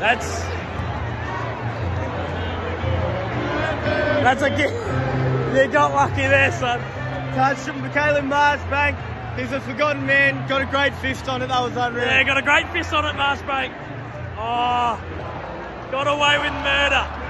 That's that's a gift. They got lucky there, son. Touched from Caleb Marchbank. He's a forgotten man. Got a great fist on it. That was unreal. Yeah, got a great fist on it, Marchbank. Oh, got away with murder.